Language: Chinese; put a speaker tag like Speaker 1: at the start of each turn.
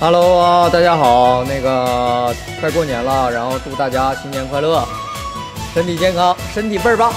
Speaker 1: Hello 啊，大家好，那个快过年了，然后祝大家新年快乐，身体健康，身体倍儿棒。